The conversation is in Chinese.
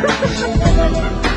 哈哈哈哈哈。